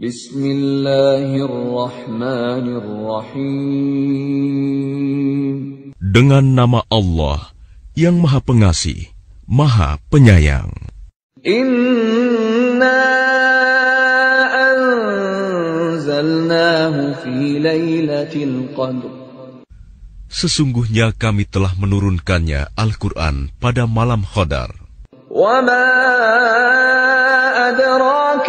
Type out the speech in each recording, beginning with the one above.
Bismillahirrahmanirrahim. Dengan nama Allah yang Maha Pengasih, Maha Penyayang. Inna anzalnahu fi lailatul qadr. Sesungguhnya kami telah menurunkannya Al-Qur'an pada malam Qadar. Wa ma adra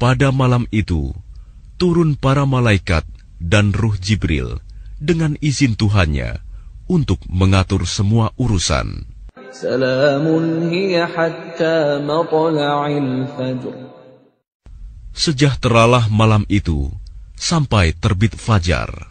Pada malam itu, turun para malaikat dan ruh Jibril dengan izin Tuhannya untuk mengatur semua urusan. Sejahteralah malam itu sampai terbit fajar.